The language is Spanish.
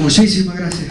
Muchísimas gracias.